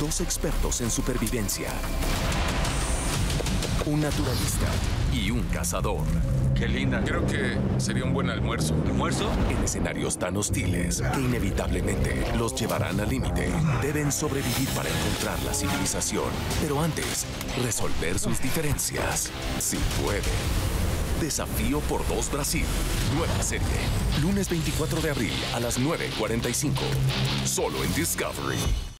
dos expertos en supervivencia, un naturalista y un cazador. Qué linda. Creo que sería un buen almuerzo. ¿Almuerzo? En escenarios tan hostiles que inevitablemente los llevarán al límite, deben sobrevivir para encontrar la civilización. Pero antes, resolver sus diferencias. Si pueden. Desafío por dos Brasil. Nueva serie. Lunes 24 de abril a las 9.45. Solo en Discovery.